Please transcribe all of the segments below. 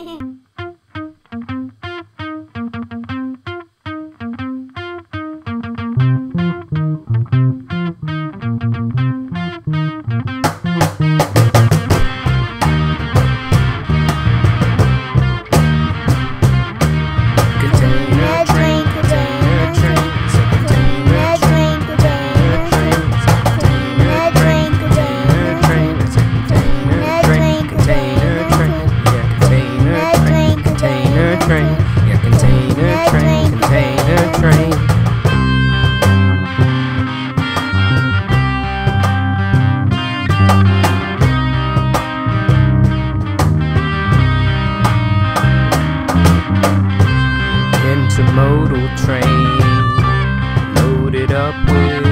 うん。Intermodal train loaded up with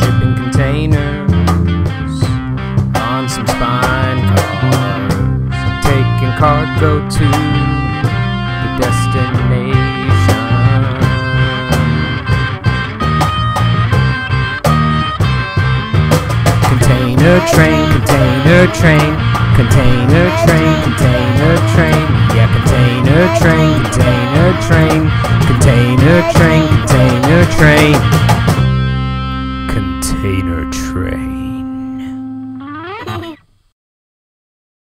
shipping containers on some spine cars. Taking cargo to the destination. Container train container train container train container train, container train, container train, container train, container train.